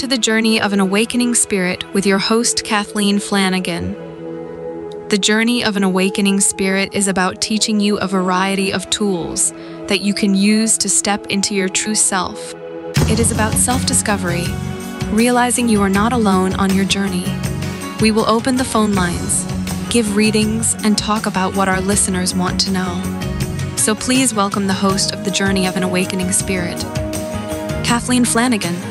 to the journey of an awakening spirit with your host, Kathleen Flanagan. The journey of an awakening spirit is about teaching you a variety of tools that you can use to step into your true self. It is about self discovery, realizing you are not alone on your journey. We will open the phone lines, give readings, and talk about what our listeners want to know. So please welcome the host of The Journey of an Awakening Spirit, Kathleen Flanagan.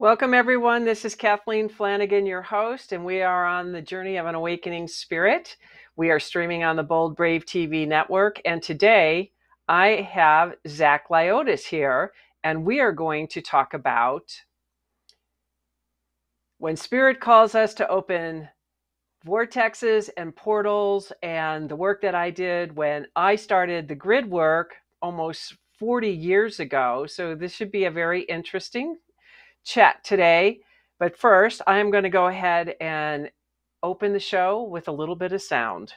Welcome, everyone. This is Kathleen Flanagan, your host, and we are on the journey of an awakening spirit. We are streaming on the Bold Brave TV network, and today I have Zak Lioutas here, and we are going to talk about when spirit calls us to open vortexes and portals, and the work that I did when I started the grid work almost 40 years ago. So, this should be a very interesting chat today. But first, I am going to go ahead and open the show with a little bit of sound.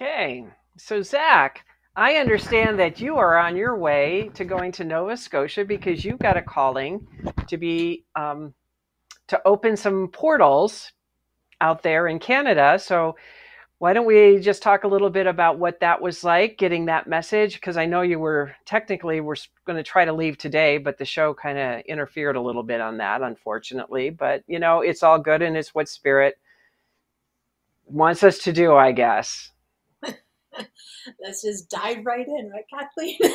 Okay, so Zak, I understand that you are on your way to going to Nova Scotia because you've got a calling to be um, to open some portals out there in Canada. So why don't we just talk a little bit about what that was like getting that message? Because I know you were technically we're going to try to leave today, but the show kind of interfered a little bit on that, unfortunately. But you know, it's all good and it's what spirit wants us to do, I guess. Let's just dive right in, right, Kathleen?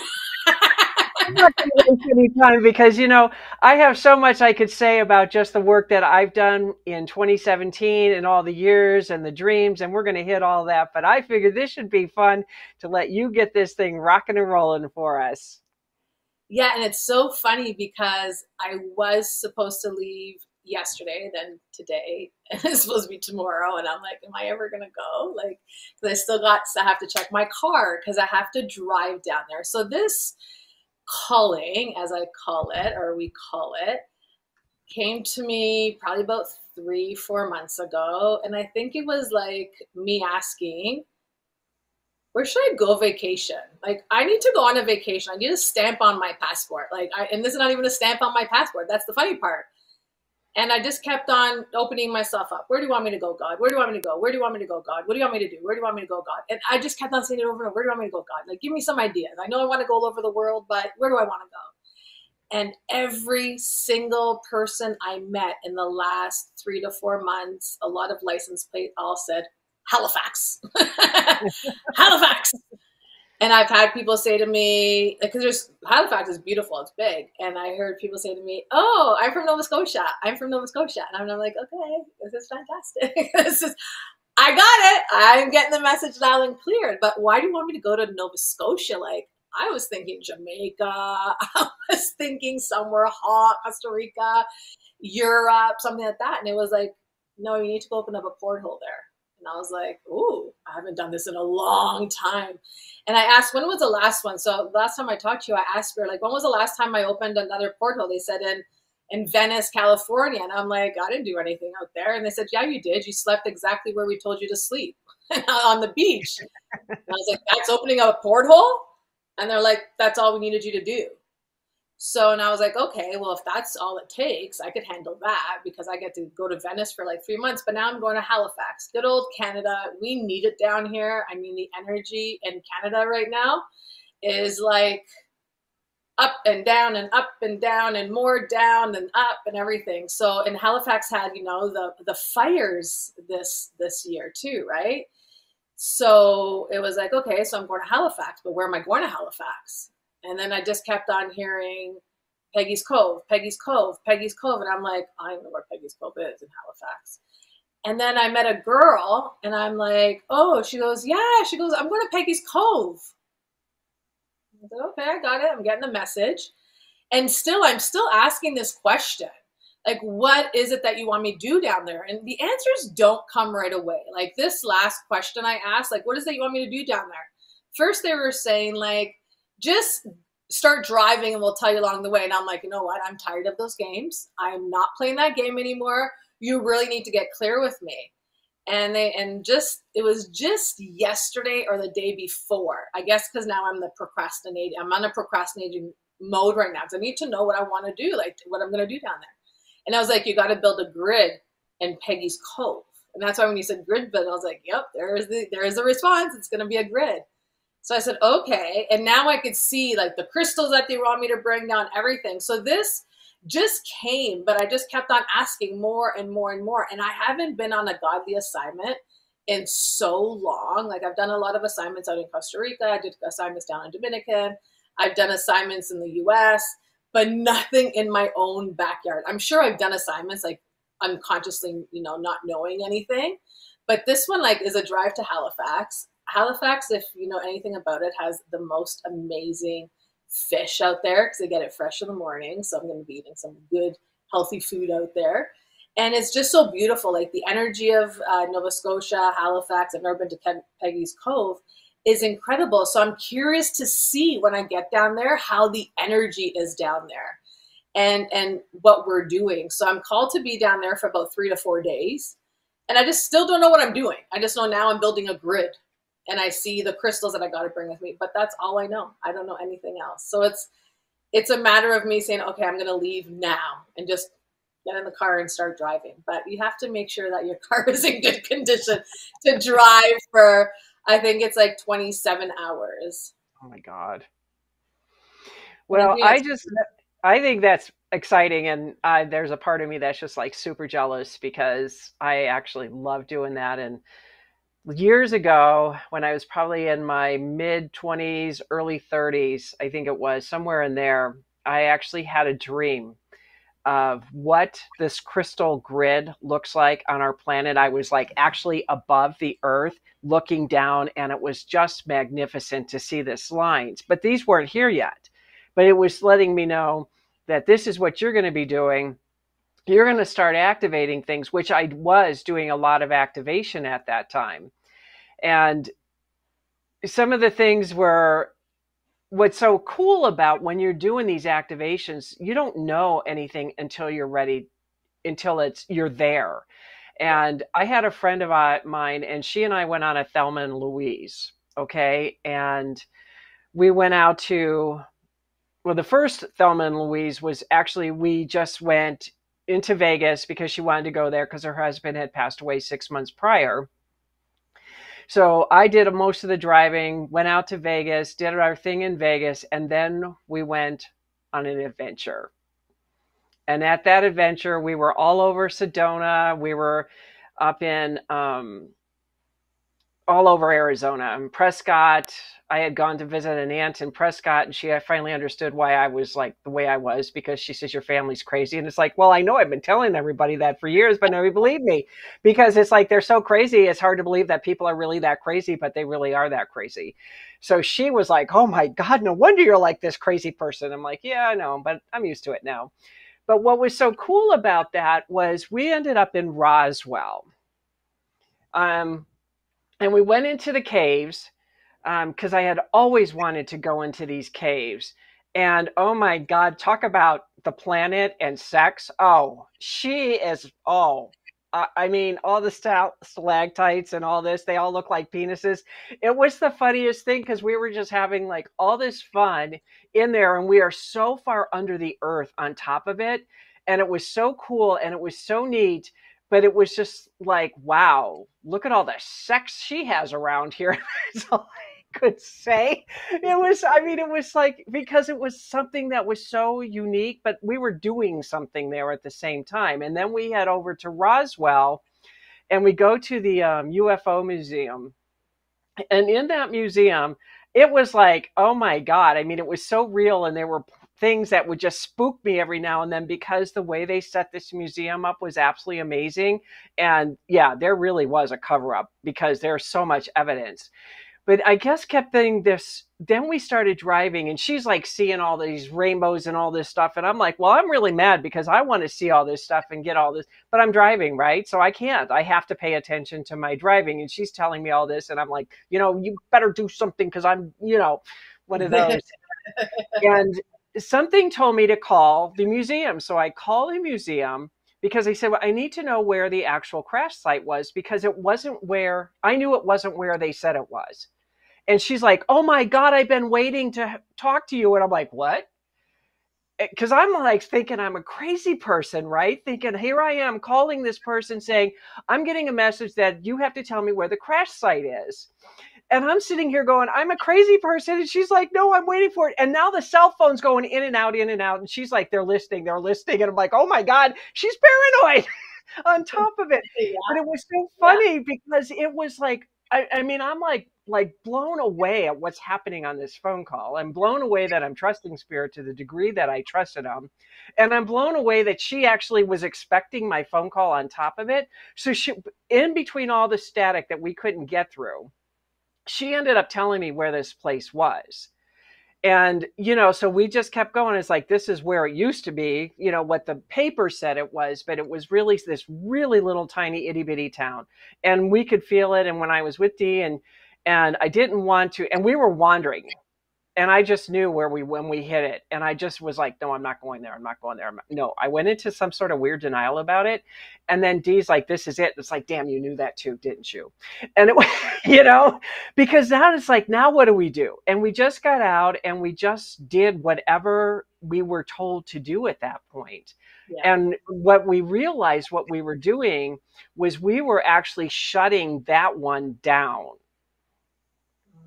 I'm not going to waste any time because you know I have so much I could say about just the work that I've done in 2017 and all the years and the dreams, and we're going to hit all that. But I figured this should be fun to let you get this thing rocking and rolling for us. Yeah, and it's so funny because I was supposed to leave yesterday, then today, and it's supposed to be tomorrow. And I'm like, am I ever gonna go? Like, I still got I have to check my car because I have to drive down there. So this calling, as I call it, or we call it, came to me probably about three, four months ago. And I think it was like me asking, where should I go vacation? Like, I need to go on a vacation. I need a stamp on my passport. Like, I, and this is not even a stamp on my passport. That's the funny part. And I just kept on opening myself up. Where do you want me to go, God? Where do you want me to go? Where do you want me to go, God? What do you want me to do? Where do you want me to go, God? And I just kept on saying it over and over. Where do you want me to go, God? Like, give me some ideas. I know I want to go all over the world, but where do I want to go? And every single person I met in the last three to four months, a lot of license plate all said Halifax. Halifax. And I've had people say to me, because there's Halifax is beautiful, it's big, and I heard people say to me, "Oh, I'm from Nova Scotia. I'm from Nova Scotia," and I'm like, "Okay, this is fantastic. this is, I got it. I'm getting the message loud and clear." But why do you want me to go to Nova Scotia? Like, I was thinking Jamaica. I was thinking somewhere hot, Costa Rica, Europe, something like that. And it was like, no, you need to open up a porthole there. And I was like, ooh, I haven't done this in a long time. And I asked, when was the last one? So last time I talked to you, I asked her, like, when was the last time I opened another portal? They said in in Venice, California. And I'm like, I didn't do anything out there. And they said, Yeah, you did. You slept exactly where we told you to sleep on the beach. And I was like, That's opening a porthole? And they're like, That's all we needed you to do. So, and I was like, okay, well, if that's all it takes, I could handle that because I get to go to Venice for like three months. But now I'm going to Halifax, good old Canada. We need it down here. I mean, the energy in Canada right now is like up and down and up and down and more down and up and everything. So, and Halifax had, you know, the the fires this this year too, right? So it was like, okay, so I'm going to Halifax, but where am I going to Halifax? And then I just kept on hearing Peggy's Cove, Peggy's Cove, Peggy's Cove. And I'm like, I don't know where Peggy's Cove is in Halifax. And then I met a girl and I'm like, oh, she goes, yeah. She goes, I'm going to Peggy's Cove. I said, okay, I got it. I'm getting the message. And still, I'm still asking this question. Like, what is it that you want me to do down there? And the answers don't come right away. Like this last question I asked, like, what is it you want me to do down there? First, they were saying, like, just start driving and we'll tell you along the way. And I'm like, you know what? I'm tired of those games. I'm not playing that game anymore. You really need to get clear with me. And they and just it was just yesterday or the day before. I guess because now I'm the procrastinating. I'm on a procrastinating mode right now because I need to know what I want to do, like what I'm going to do down there. And I was like, you got to build a grid in Peggy's Cove. And that's why when you said grid build, I was like, yep, there is the there is a response. It's going to be a grid. So I said, okay. And now I could see like the crystals that they want me to bring down, everything. So this just came, but I just kept on asking more and more and more. And I haven't been on a godly assignment in so long. Like I've done a lot of assignments out in Costa Rica. I did assignments down in Dominican. I've done assignments in the US, but nothing in my own backyard. I'm sure I've done assignments like unconsciously, you know, not knowing anything. But this one like is a drive to Halifax. Halifax, if you know anything about it, has the most amazing fish out there because they get it fresh in the morning. So I'm going to be eating some good, healthy food out there. And it's just so beautiful. Like the energy of uh, Nova Scotia, Halifax, I've never been to Peggy's Cove, is incredible. So I'm curious to see when I get down there how the energy is down there and and what we're doing. So I'm called to be down there for about 3 to 4 days. And I just still don't know what I'm doing. I just know now I'm building a grid and I see the crystals that I got to bring with me. But that's all I know. I don't know anything else. So it's it's a matter of me saying, okay, I'm going to leave now and just get in the car and start driving. But you have to make sure that your car is in good condition to drive for. I think it's like 27 hours. Oh my god. Well, I just I think that's exciting, and uh, there's a part of me that's just like super jealous because I actually love doing that and years ago when I was probably in my mid 20s, early 30s, I think it was somewhere in there, I actually had a dream of what this crystal grid looks like on our planet. I was like actually above the earth looking down, and it was just magnificent to see this lines. But these weren't here yet. But it was letting me know that this is what you're going to be doing you're going to start activating things, which I was doing a lot of activation at that time. And some of the things were what's so cool about when you're doing these activations, you don't know anything until you're ready, until it's you're there. And I had a friend of uh, mine, and she and I went on a Thelma and Louise. Okay. And we went out to, well, the first Thelma and Louise was actually, we just went into Vegas because she wanted to go there because her husband had passed away six months prior. So I did most of the driving, went out to Vegas, did our thing in Vegas, and then we went on an adventure. And at that adventure, we were all over Sedona. We were up in um, all over Arizona. And Prescott, I had gone to visit an aunt in Prescott, and she finally understood why I was like the way I was because she says your family's crazy, and it's like, well, I know I've been telling everybody that for years, but nobody believed me because it's like they're so crazy. It's hard to believe that people are really that crazy, but they really are that crazy. So she was like, oh my god, no wonder you're like this crazy person. I'm like, yeah, I know, but I'm used to it now. But what was so cool about that was we ended up in Roswell. Um, and we went into the caves because um, I had always wanted to go into these caves. And oh my God, talk about the planet and sex. Oh, she is, oh, I mean, all the stalactites and all this, they all look like penises. It was the funniest thing because we were just having like all this fun in there, and we are so far under the earth on top of it. And it was so cool and it was so neat but it was just like, wow, look at all the sex she has around here. That's all I could say. It was, I mean, it was like, because it was something that was so unique, but we were doing something there at the same time. And then we head over to Roswell and we go to the um, UFO museum. And in that museum, it was like, oh my God. I mean, it was so real. And there were things that would just spook me every now and then because the way they set this museum up was absolutely amazing. And yeah, there really was a cover up because there's so much evidence. But I guess kept thinking this. Then we started driving, and she's like seeing all these rainbows and all this stuff. And I'm like, well, I'm really mad because I want to see all this stuff and get all this, but I'm driving, right? So I can't. I have to pay attention to my driving. And she's telling me all this, and I'm like, you know, you better do something because I'm, you know, one of those. and something told me to call the museum. So I call the museum because they said, well, I need to know where the actual crash site was because it wasn't where I knew it wasn't where they said it was. And she's like, Oh my God, I've been waiting to talk to you. And I'm like, What? Because eh, I'm like thinking I'm a crazy person, right? Thinking, here I am calling this person saying, I'm getting a message that you have to tell me where the crash site is. And I'm sitting here going, I'm a crazy person. And she's like, no, I'm waiting for it. And now the cell phone's going in and out, in and out. And she's like, they're listening, they're listening. And I'm like, oh my God, she's paranoid on top of it. Yeah. But it was so funny yeah. because it was like, I, I mean, I'm like like blown away at what's happening on this phone call. I'm blown away that I'm trusting Spirit to the degree that I trusted him. And I'm blown away that she actually was expecting my phone call on top of it. So she in between all the static that we couldn't get through, she ended up telling me where this place was. And, you know, so we just kept going. It's like, this is where it used to be, you know, what the paper said it was, but it was really this really little tiny itty bitty town. And we could feel it. And when I was with Dee and, and I didn't want to, and we were wandering and I just knew where we when we hit it, and I just was like, no, I'm not going there. I'm not going there. No, I went into some sort of weird denial about it, and then Dee's like, this is it. It's like, damn, you knew that too, didn't you? And it, you know, because now it's like, now what do we do? And we just got out, and we just did whatever we were told to do at that point. Yeah. And what we realized, what we were doing was we were actually shutting that one down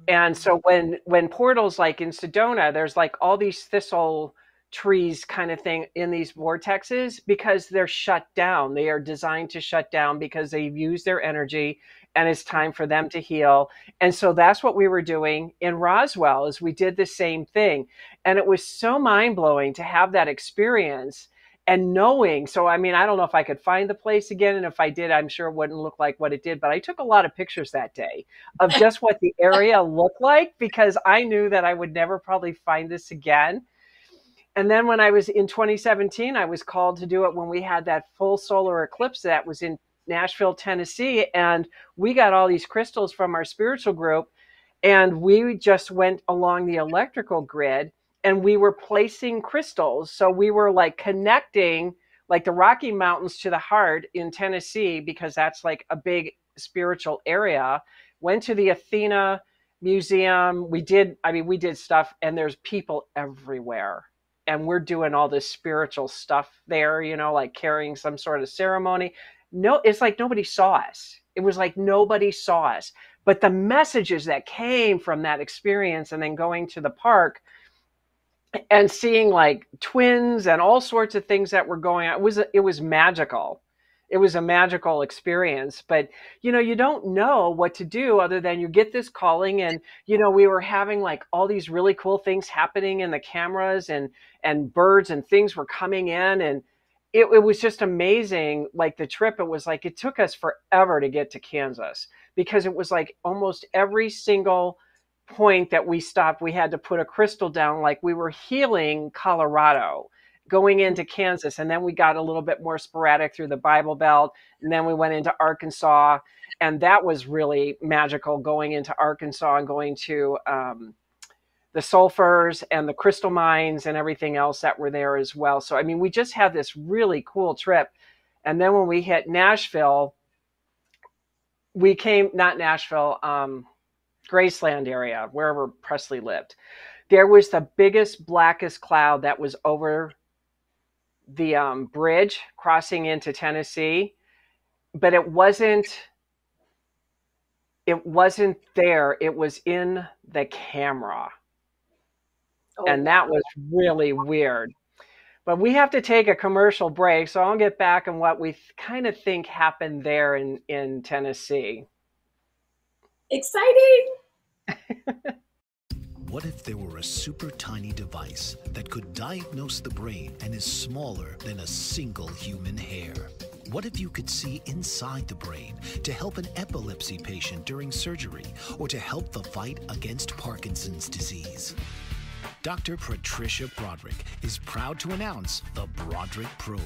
and so when when portals like in Sedona, there's like all these thistle trees kind of thing in these vortexes because they're shut down. They are designed to shut down because they've used their energy and it's time for them to heal. And so that's what we were doing in Roswell is we did the same thing. And it was so mind-blowing to have that experience and knowing so i mean i don't know if i could find the place again and if i did i'm sure it wouldn't look like what it did but i took a lot of pictures that day of just what the area looked like because i knew that i would never probably find this again. And then when i was in 2017 i was called to do it when we had that full solar eclipse that was in nashville tennessee and we got all these crystals from our spiritual group and we just went along the electrical grid and we were placing crystals. So we were like connecting like the Rocky Mountains to the heart in Tennessee because that's like a big spiritual area. Went to the Athena Museum. We did, I mean, we did stuff, and there's people everywhere. And we're doing all this spiritual stuff there, you know, like carrying some sort of ceremony. No, it's like nobody saw us. It was like nobody saw us. But the messages that came from that experience and then going to the park and seeing like twins and all sorts of things that were going on. It was it was magical. It was a magical experience but you know you don't know what to do other than you get this calling and you know we were having like all these really cool things happening in the cameras and and birds and things were coming in and it, it was just amazing like the trip. It was like it took us forever to get to kansas because it was like almost every single point that we stopped, we had to put a crystal down like we were healing Colorado going into Kansas. And then we got a little bit more sporadic through the Bible Belt. And then we went into Arkansas. And that was really magical going into Arkansas and going to um, the sulfurs and the crystal mines and everything else that were there as well. So, I mean, we just had this really cool trip. And then when we hit Nashville, we came, not Nashville, um, Graceland area, wherever Presley lived, there was the biggest, blackest cloud that was over the um, bridge crossing into Tennessee, but it wasn't. It wasn't there. It was in the camera. Oh, and that was really weird. But we have to take a commercial break, so I'll get back on what we kind of think happened there in, in Tennessee. Exciting! What if there were a super tiny device that could diagnose the brain and is smaller than a single human hair? What if you could see inside the brain to help an epilepsy patient during surgery or to help the fight against Parkinson's disease? Dr. Patricia Broderick is proud to announce the Broderick Probe,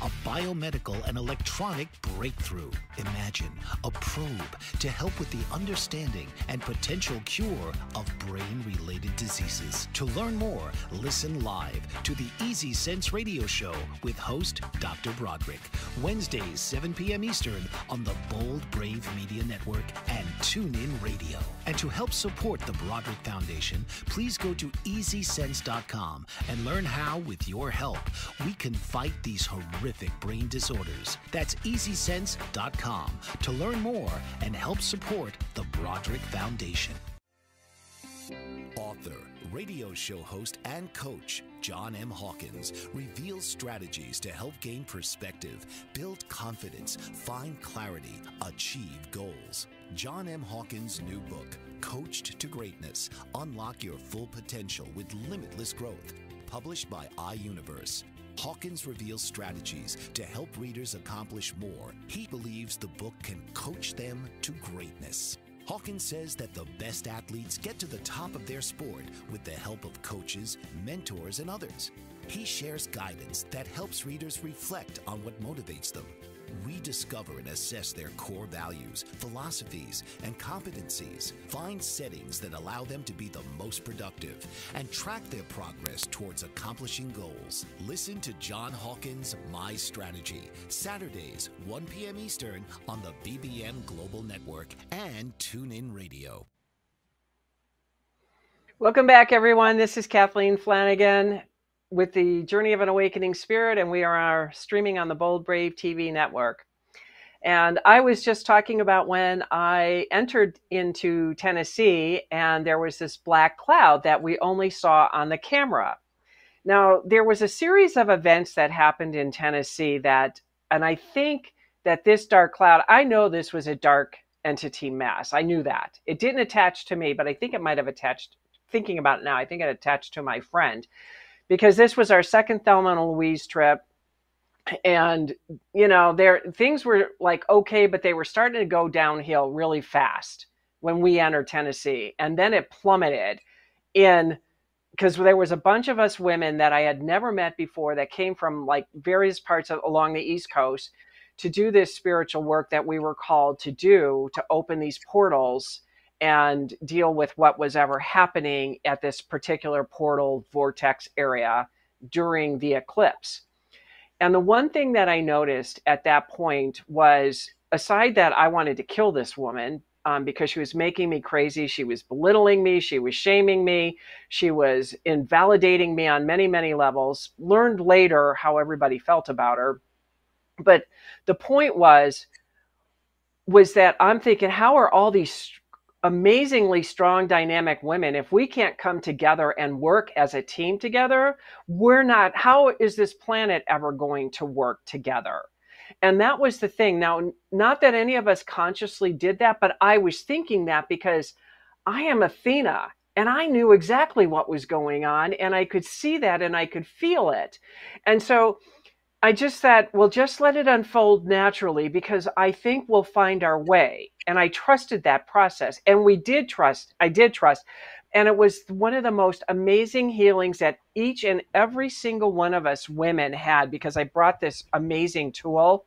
a biomedical and electronic breakthrough. Imagine a probe to help with the understanding and potential cure of brain related diseases. To learn more, listen live to the Easy Sense radio show with host Dr. Broderick, Wednesdays, 7 p.m. Eastern on the Bold Brave Media Network and TuneIn Radio. And to help support the Broderick Foundation, please go to EasySense.com and learn how, with your help, we can fight these horrific brain disorders. That's EasySense.com to learn more and help support the Broderick Foundation. Author, radio show host, and coach John M. Hawkins reveals strategies to help gain perspective, build confidence, find clarity, achieve goals. John M. Hawkins' new book, Coached to Greatness Unlock Your Full Potential with Limitless Growth, published by iUniverse. Hawkins reveals strategies to help readers accomplish more. He believes the book can coach them to greatness. Hawkins says that the best athletes get to the top of their sport with the help of coaches, mentors, and others. He shares guidance that helps readers reflect on what motivates them, rediscover and assess their core values, philosophies, and competencies, find settings that allow them to be the most productive, and track their progress towards accomplishing goals. Listen to John Hawkins' My Strategy, Saturdays, 1 p.m. Eastern on the BBM Global Network and TuneIn Radio. Welcome back, everyone. This is Kathleen Flanagan with the Journey of an Awakening Spirit, and we are streaming on the Bold Brave TV network. And I was just talking about when I entered into Tennessee and there was this black cloud that we only saw on the camera. Now, there was a series of events that happened in Tennessee that, and I think that this dark cloud, I know this was a dark entity mass. I knew that. It didn't attach to me, but I think it might have attached, thinking about it now, I think it attached to my friend because this was our second Thelma and Louise trip. And, you know, there things were like okay, but they were starting to go downhill really fast when we entered Tennessee. And then it plummeted in because there was a bunch of us women that I had never met before that came from like various parts of, along the East Coast to do this spiritual work that we were called to do to open these portals and deal with what was ever happening at this particular portal vortex area during the eclipse. And the one thing that I noticed at that point was aside that I wanted to kill this woman um, because she was making me crazy, she was belittling me, she was shaming me, she was invalidating me on many, many levels. Learned later how everybody felt about her. But the point was, was that I'm thinking, how are all these amazingly strong dynamic women if we can't come together and work as a team together we're not how is this planet ever going to work together? And that was the thing. Now not that any of us consciously did that but i was thinking that because i am athena and i knew exactly what was going on and i could see that and i could feel it. And so I just said, well, just let it unfold naturally because I think we'll find our way. And I trusted that process. And we did trust, I did trust. And it was one of the most amazing healings that each and every single one of us women had because I brought this amazing tool.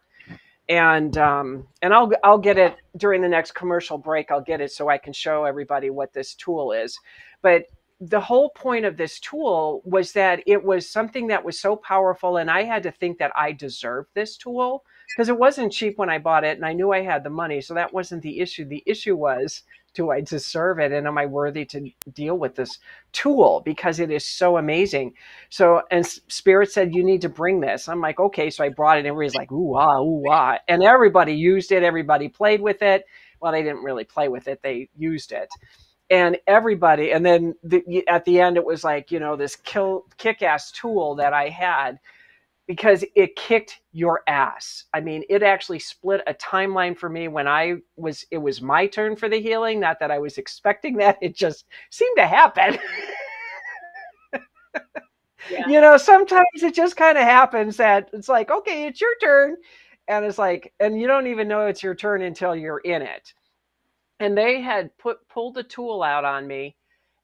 And um, and I'll I'll get it during the next commercial break. I'll get it so I can show everybody what this tool is. But the whole point of this tool was that it was something that was so powerful and i had to think that i deserved this tool because it wasn't cheap when i bought it and i knew i had the money so that wasn't the issue. The issue was do i deserve it and am i worthy to deal with this tool? Because it is so amazing. So and spirit said you need to bring this. I'm like okay. So i brought it and everybody's like ooh ah ooh ah. And everybody used it everybody played with it. Well they didn't really play with it they used it and everybody and then the, at the end it was like you know this kill kick-ass tool that i had because it kicked your ass. I mean, it actually split a timeline for me when I was it was my turn for the healing, not that I was expecting that. It just seemed to happen. yeah. You know, sometimes it just kind of happens that it's like, okay, it's your turn. And it's like, and you don't even know it's your turn until you're in it. And they had put pulled the tool out on me.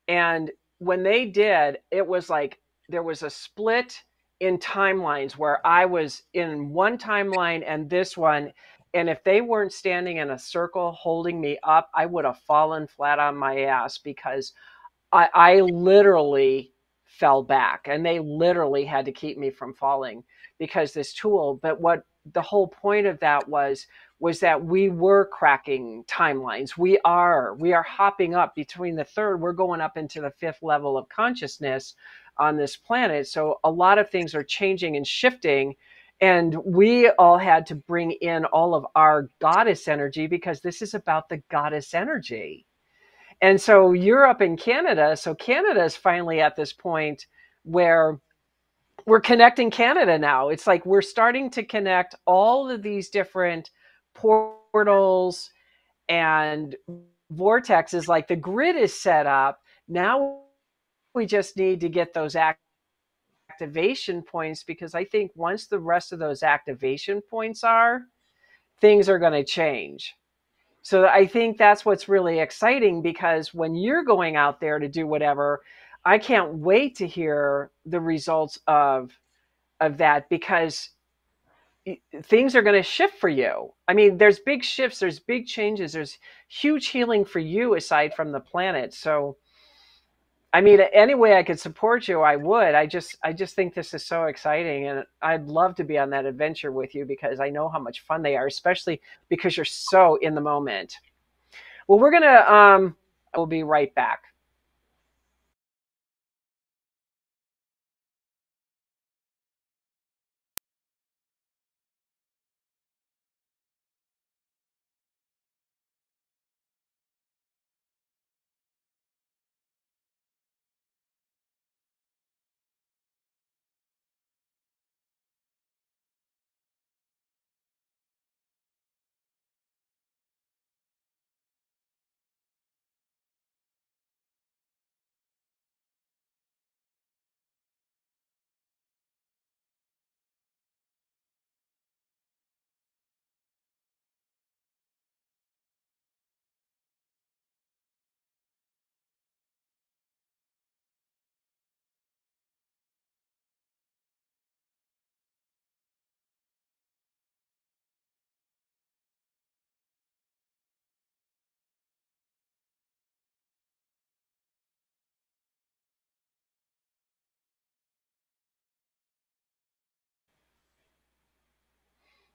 And when they did, it was like there was a split in timelines where I was in one timeline and this one. And if they weren't standing in a circle holding me up, I would have fallen flat on my ass because I, I literally fell back and they literally had to keep me from falling because this tool but what the whole point of that was was that we were cracking timelines. We are. We are hopping up between the third we're going up into the fifth level of consciousness on this planet. So a lot of things are changing and shifting and we all had to bring in all of our goddess energy because this is about the goddess energy. And so Europe and Canada, so Canada is finally at this point where we're connecting Canada now. It's like we're starting to connect all of these different portals and vortexes. Like the grid is set up. Now we just need to get those activation points because I think once the rest of those activation points are, things are going to change. So I think that's what's really exciting because when you're going out there to do whatever, I can't wait to hear the results of of that because things are going to shift for you. I mean, there's big shifts, there's big changes, there's huge healing for you aside from the planet. So I mean, any way I could support you, I would. I just, I just think this is so exciting, and I'd love to be on that adventure with you because I know how much fun they are, especially because you're so in the moment. Well, we're gonna, um, we'll be right back.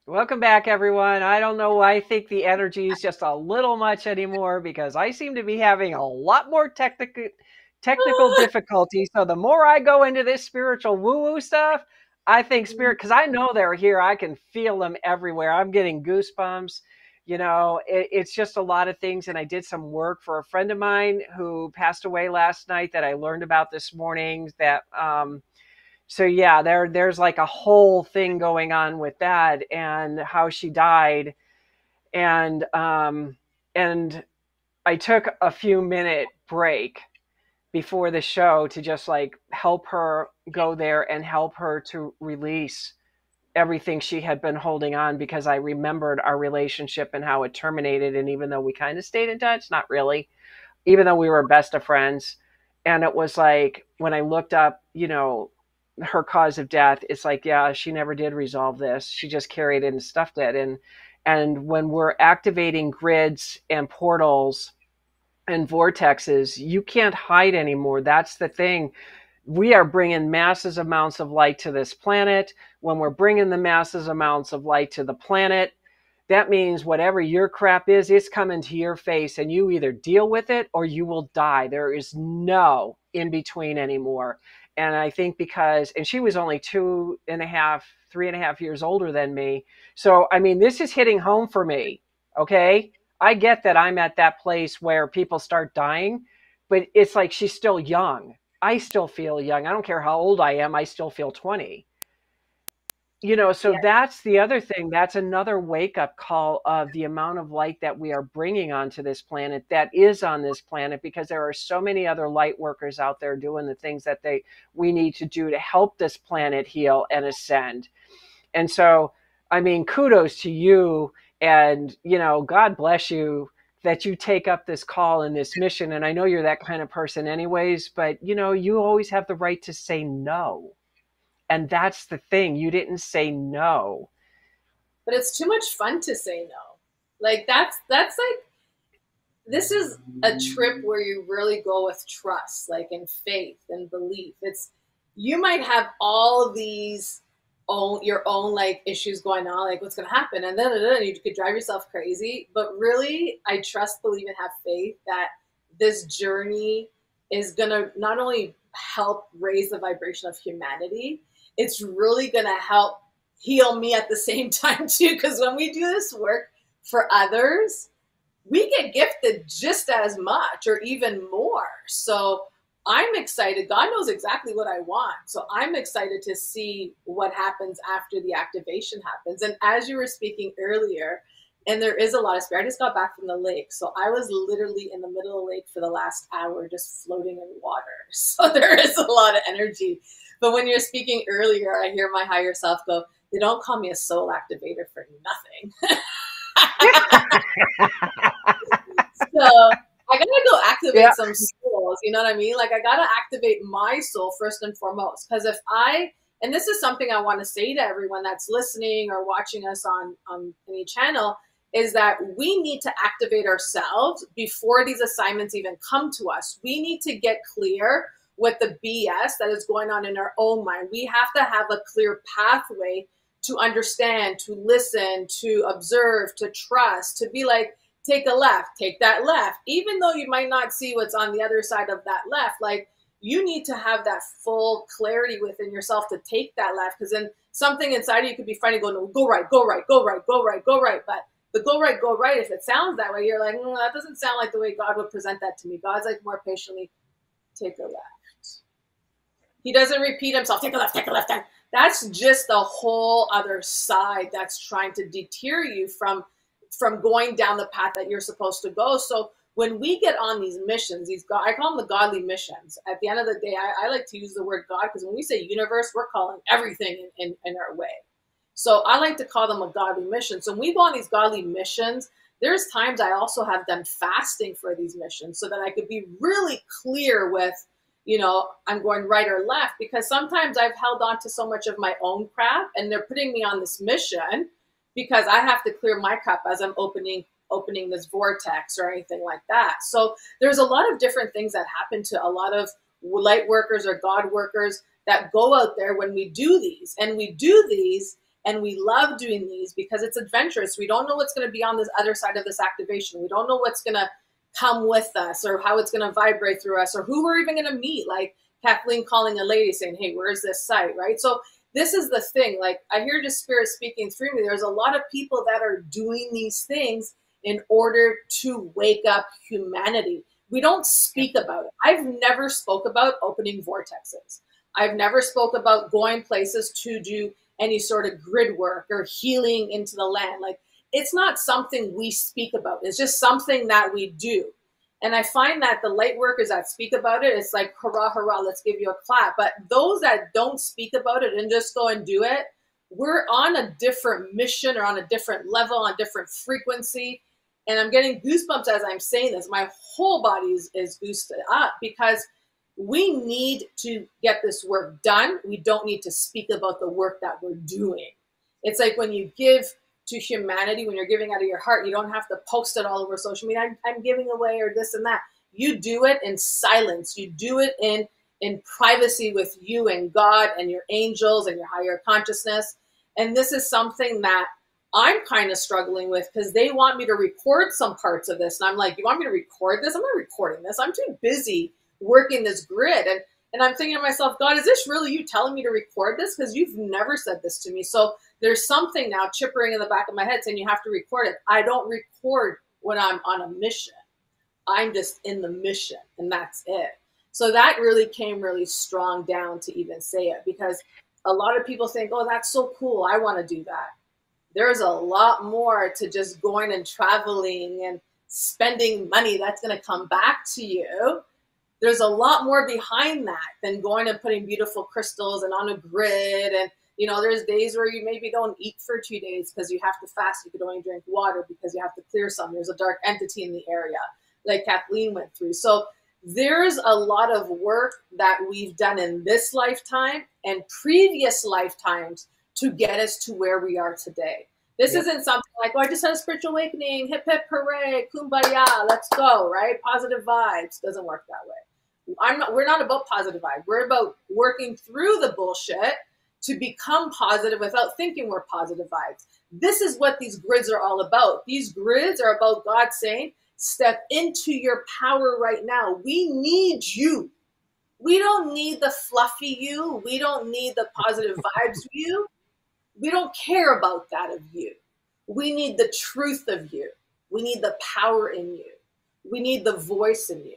Welcome back, everyone. I don't know why I think the energy is just a little much anymore because I seem to be having a lot more technical technical difficulties. So the more I go into this spiritual woo-woo stuff, I think spirit because I know they're here. I can feel them everywhere. I'm getting goosebumps. You know, it, it's just a lot of things. And I did some work for a friend of mine who passed away last night that I learned about this morning. That um, so yeah, there there's like a whole thing going on with that and how she died, and um, and I took a few minute break before the show to just like help her go there and help her to release everything she had been holding on because I remembered our relationship and how it terminated. And even though we kind of stayed in touch, not really, even though we were best of friends. And it was like when I looked up, you know, her cause of death, it's like, yeah, she never did resolve this. She just carried it and stuffed it. And and when we're activating grids and portals and vortexes, you can't hide anymore. That's the thing. We are bringing masses amounts of light to this planet. When we're bringing the masses amounts of light to the planet, that means whatever your crap is, it's coming to your face, and you either deal with it or you will die. There is no in between anymore. And I think because, and she was only two and a half, three and a half years older than me. So, I mean, this is hitting home for me. Okay. I get that I'm at that place where people start dying, but it's like she's still young. I still feel young. I don't care how old I am, I still feel 20. You know so that's the other thing that's another wake up call of the amount of light that we are bringing onto this planet that is on this planet because there are so many other light workers out there doing the things that they we need to do to help this planet heal and ascend. And so i mean kudos to you and you know god bless you that you take up this call and this mission and i know you're that kind of person anyways but you know you always have the right to say no and that's the thing. You didn't say no. But it's too much fun to say no. Like that's that's like this is a trip where you really go with trust, like in faith and belief. It's you might have all these own your own like issues going on, like what's gonna happen, and then you could drive yourself crazy. But really, I trust, believe, and have faith that this journey is gonna not only help raise the vibration of humanity, it's really going to help heal me at the same time too because when we do this work for others we get gifted just as much or even more so i'm excited god knows exactly what i want so i'm excited to see what happens after the activation happens and as you were speaking earlier and there is a lot of spirit. I just got back from the lake, so I was literally in the middle of the lake for the last hour, just floating in water. So there is a lot of energy. But when you're speaking earlier, I hear my higher self go, "They don't call me a soul activator for nothing." so I gotta go activate yeah. some souls. You know what I mean? Like I gotta activate my soul first and foremost. Because if I and this is something I want to say to everyone that's listening or watching us on on any channel is that we need to activate ourselves before these assignments even come to us. We need to get clear with the BS that is going on in our own mind. We have to have a clear pathway to understand, to listen, to observe, to trust, to be like, take a left, take that left. Even though you might not see what's on the other side of that left, like you need to have that full clarity within yourself to take that left because then something inside of you could be fighting, going, no, go right, go right, go right, go right, go right. But the go right, go right, if it sounds that way, you're like, mm, that doesn't sound like the way God would present that to me. God's like more patiently, take a left. He doesn't repeat himself, take a left, take a left. That's just the whole other side that's trying to deter you from from going down the path that you're supposed to go. So when we get on these missions, these I call them the godly missions. At the end of the day, I, I like to use the word God because when we say universe, we're calling everything in, in, in our way. So I like to call them a godly mission. So when we go on these godly missions, there's times I also have done fasting for these missions so that I could be really clear with, you know, I'm going right or left because sometimes I've held on to so much of my own crap and they're putting me on this mission because I have to clear my cup as I'm opening opening this vortex or anything like that. So there's a lot of different things that happen to a lot of light workers or God workers that go out there when we do these. And we do these and we love doing these because it's adventurous. We don't know what's going to be on this other side of this activation. We don't know what's going to come with us or how it's going to vibrate through us or who we're even going to meet. Like Kathleen calling a lady saying, Hey, where's this site? Right. So this is the thing. Like I hear the spirit speaking through me. There's a lot of people that are doing these things in order to wake up humanity. We don't speak about it. I've never spoke about opening vortexes. I've never spoke about going places to do any sort of grid work or healing into the land. Like it's not something we speak about. It's just something that we do. And I find that the light workers that speak about it, it's like hurrah, hurrah, let's give you a clap. But those that don't speak about it and just go and do it, we're on a different mission or on a different level, on different frequency. And I'm getting goosebumps as I'm saying this. My whole body is, is boosted up because we need to get this work done. We don't need to speak about the work that we're doing. It's like when you give to humanity, when you're giving out of your heart, you don't have to post it all over social media. I'm, I'm giving away or this and that. You do it in silence. You do it in in privacy with you and God and your angels and your higher consciousness. And this is something that I'm kind of struggling with because they want me to record some parts of this. And I'm like, you want me to record this? I'm not recording this. I'm too busy working this grid. And and I'm thinking to myself, God, is this really you telling me to record this? Because you've never said this to me. So there's something now chippering in the back of my head saying you have to record it. I don't record when I'm on a mission. I'm just in the mission and that's it. So that really came really strong down to even say it because a lot of people think, oh, that's so cool. I want to do that. There's a lot more to just going and traveling and spending money that's going to come back to you. There's a lot more behind that than going and putting beautiful crystals and on a grid. And, you know, there's days where you maybe don't eat for two days because you have to fast. You could only drink water because you have to clear some. There's a dark entity in the area, like Kathleen went through. So, there's a lot of work that we've done in this lifetime and previous lifetimes to get us to where we are today. This yep. isn't something like, oh, I just had a spiritual awakening, hip hip hooray, kumbaya, let's go, right? Positive vibes. Doesn't work that way. I'm not we're not about positive vibes. We're about working through the bullshit to become positive without thinking we're positive vibes. This is what these grids are all about. These grids are about God saying, Step into your power right now. We need you. We don't need the fluffy you. We don't need the positive vibes you. We don't care about that of you. We need the truth of you. We need the power in you. We need the voice in you.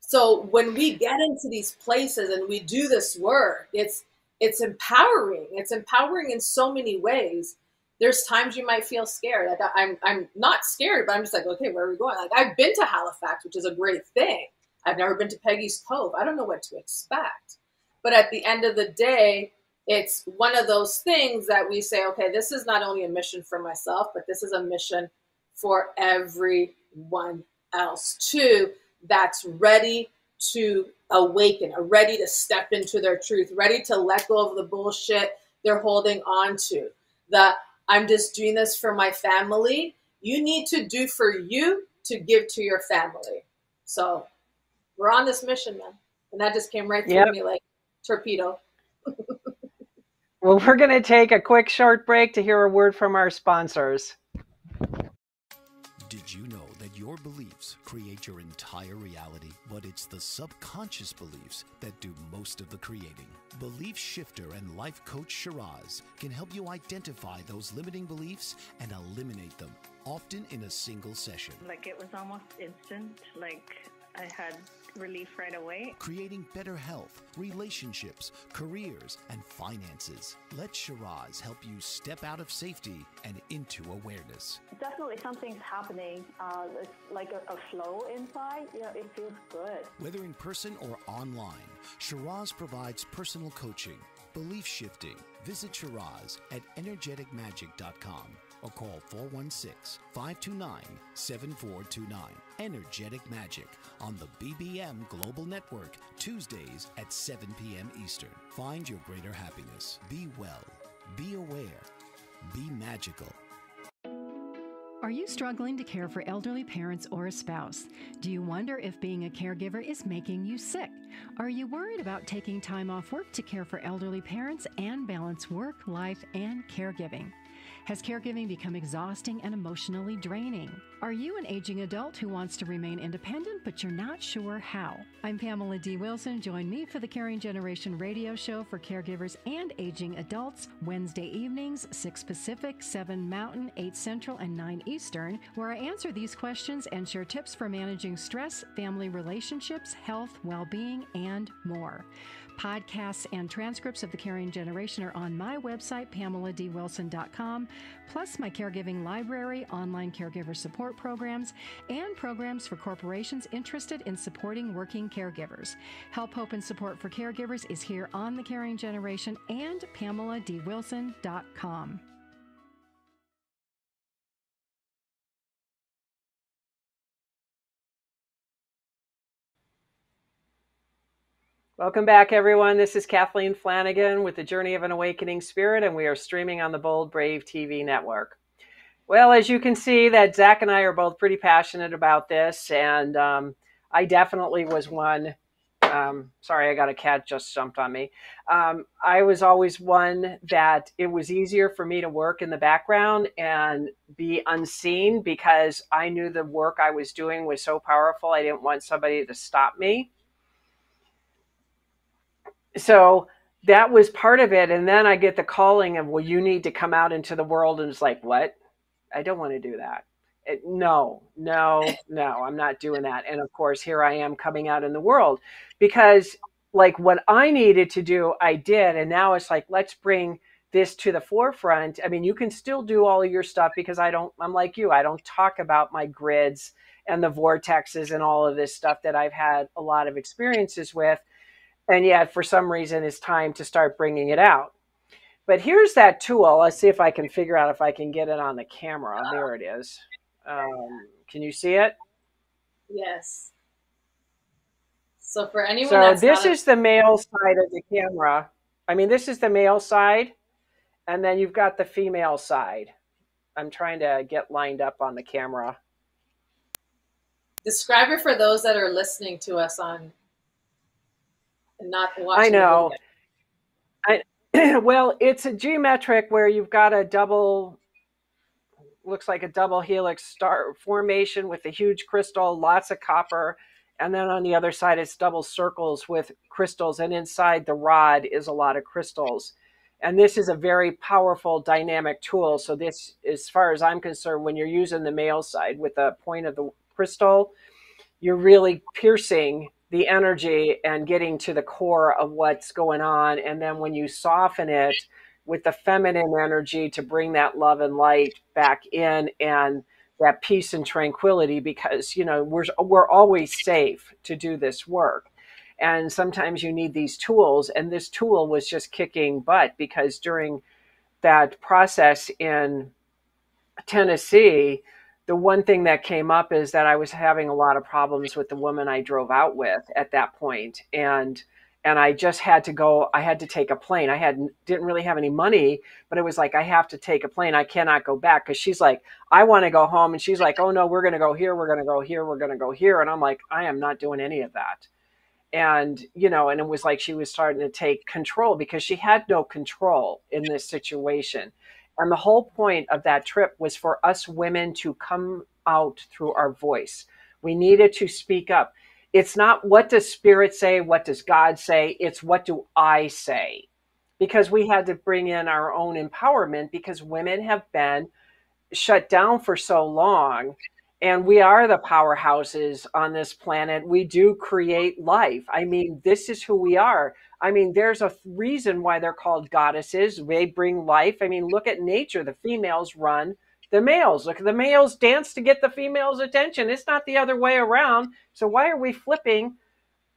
So when we get into these places and we do this work, it's it's empowering. It's empowering in so many ways there's times you might feel scared. Like I'm, I'm not scared, but I'm just like, okay, where are we going? Like I've been to Halifax, which is a great thing. I've never been to Peggy's Cove. I don't know what to expect. But at the end of the day, it's one of those things that we say, okay, this is not only a mission for myself, but this is a mission for everyone else too that's ready to awaken, are ready to step into their truth, ready to let go of the bullshit they're holding on to. The I'm just doing this for my family. You need to do for you to give to your family. So we're on this mission, man. And that just came right through yep. me like torpedo. well, we're going to take a quick short break to hear a word from our sponsors. Did you know that your beliefs create your entire reality, but it's the subconscious beliefs that do most of the creating? Belief shifter and life coach Shiraz can help you identify those limiting beliefs and eliminate them, often in a single session. Like it was almost instant, like I had relief right away. Creating better health, relationships, careers, and finances. Let Shiraz help you step out of safety and into awareness. Definitely something's happening. Uh, it's like a, a flow inside. You know, it feels good. Whether in person or online, Shiraz provides personal coaching, belief shifting. Visit Shiraz at energeticmagic.com or call 416 529 7429. Energetic Magic on the BBM Global Network, Tuesdays at 7 p.m. Eastern. Find your greater happiness. Be well, be aware, be magical. Are you struggling to care for elderly parents or a spouse? Do you wonder if being a caregiver is making you sick? Are you worried about taking time off work to care for elderly parents and balance work, life, and caregiving? Has caregiving become exhausting and emotionally draining? Are you an aging adult who wants to remain independent but you're not sure how? I'm Pamela D. Wilson. Join me for the Caring Generation radio show for caregivers and aging adults Wednesday evenings, 6 Pacific, 7 Mountain, 8 Central, and 9 Eastern, where I answer these questions and share tips for managing stress, family relationships, health, well being, and more. Podcasts and transcripts of The Caring Generation are on my website, pameladwilson.com, plus my caregiving library, online caregiver support programs, and programs for corporations interested in supporting working caregivers. Help, hope, and support for caregivers is here on The Caring Generation and pameladwilson.com. Welcome back, everyone. This is Kathleen Flanagan with the Journey of an Awakening Spirit, and we are streaming on the Bold Brave TV network. Well, as you can see, that Zak and I are both pretty passionate about this, and um, I definitely was one. Um, sorry, I got a cat just jumped on me. Um, I was always one that it was easier for me to work in the background and be unseen because I knew the work I was doing was so powerful. I didn't want somebody to stop me so that was part of it. And then I get the calling of, well, you need to come out into the world. And it's like, what? I don't want to do that. It, no, no, no, I'm not doing that. And of course, here I am coming out in the world because like what I needed to do, I did. And now it's like, let's bring this to the forefront. I mean, you can still do all of your stuff because I don't, I'm like you, I don't talk about my grids and the vortexes and all of this stuff that I've had a lot of experiences with. And yet, for some reason, it's time to start bringing it out. But here's that tool. Let's see if I can figure out if I can get it on the camera. There it is. Um, can you see it? Yes. So for anyone so that's this is the male side of the camera. I mean, this is the male side, and then you've got the female side. I'm trying to get lined up on the camera. describe it for those that are listening to us on and not watching. I know. I, well, it's a geometric where you've got a double, looks like a double helix star formation with a huge crystal, lots of copper. And then on the other side, it's double circles with crystals. And inside the rod is a lot of crystals. And this is a very powerful dynamic tool. So, this, as far as I'm concerned, when you're using the male side with the point of the crystal, you're really piercing the energy and getting to the core of what's going on. And then when you soften it with the feminine energy to bring that love and light back in and that peace and tranquility, because you know we're we're always safe to do this work. And sometimes you need these tools, and this tool was just kicking butt because during that process in Tennessee, the one thing that came up is that I was having a lot of problems with the woman I drove out with at that point, and and I just had to go. I had to take a plane. I had didn't really have any money, but it was like I have to take a plane. I cannot go back because she's like, I want to go home, and she's like, Oh no, we're going to go here. We're going to go here. We're going to go here, and I'm like, I am not doing any of that. And you know, and it was like she was starting to take control because she had no control in this situation and the whole point of that trip was for us women to come out through our voice. We needed to speak up. It's not what does spirit say, what does God say, it's what do I say? Because we had to bring in our own empowerment because women have been shut down for so long and we are the powerhouses on this planet. We do create life. I mean, this is who we are. I mean, there's a reason why they're called goddesses. They bring life. I mean, look at nature. The females run the males. Look, the males dance to get the females' attention. It's not the other way around. So why are we flipping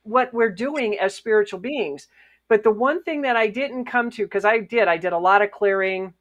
what we're doing as spiritual beings? But the one thing that I didn't come to, because I did, I did a lot of clearing.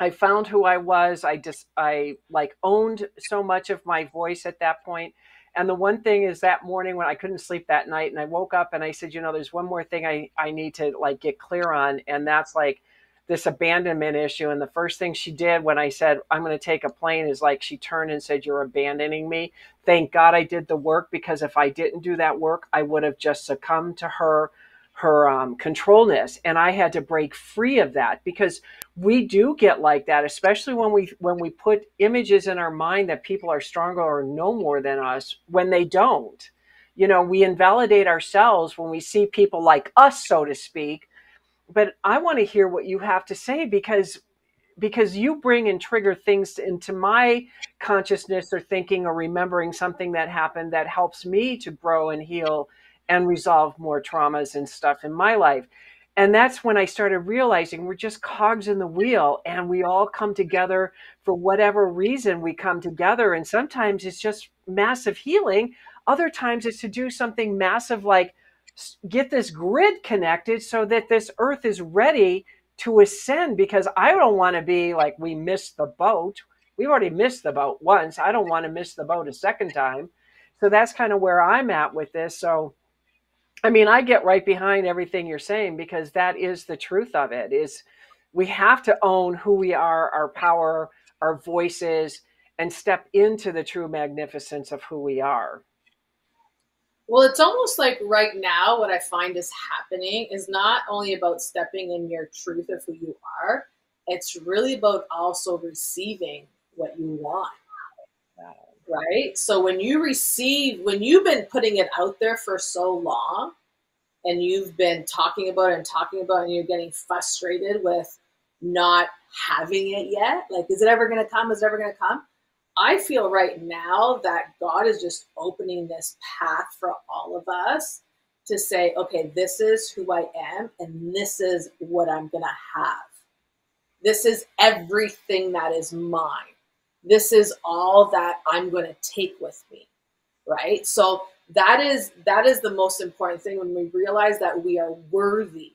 I found who I was. I just, I like owned so much of my voice at that point. And the one thing is that morning when I couldn't sleep that night and I woke up and I said, you know, there's one more thing I, I need to like get clear on. And that's like this abandonment issue. And the first thing she did when I said, I'm going to take a plane is like she turned and said, You're abandoning me. Thank God I did the work because if I didn't do that work, I would have just succumbed to her her um, controlness and i had to break free of that because we do get like that especially when we when we put images in our mind that people are stronger or know more than us when they don't you know we invalidate ourselves when we see people like us so to speak but i want to hear what you have to say because because you bring and trigger things into my consciousness or thinking or remembering something that happened that helps me to grow and heal and resolve more traumas and stuff in my life. And that's when I started realizing we're just cogs in the wheel and we all come together for whatever reason we come together. And sometimes it's just massive healing. Other times it's to do something massive like get this grid connected so that this earth is ready to ascend because I don't want to be like we missed the boat. We've already missed the boat once. I don't want to miss the boat a second time. So that's kind of where I'm at with this. So I mean, I get right behind everything you're saying because that is the truth of it is we have to own who we are, our power, our voices and step into the true magnificence of who we are. Well, it's almost like right now, what I find is happening is not only about stepping in your truth of who you are, it's really about also receiving what you want. Right? So when you receive, when you've been putting it out there for so long, and you've been talking about it and talking about and you're getting frustrated with not having it yet, like, is it ever going to come? Is it ever going to come? I feel right now that God is just opening this path for all of us to say, okay, this is who I am and this is what I'm going to have. This is everything that is mine. This is all that I'm going to take with me. Right? So that is that is the most important thing when we realize that we are worthy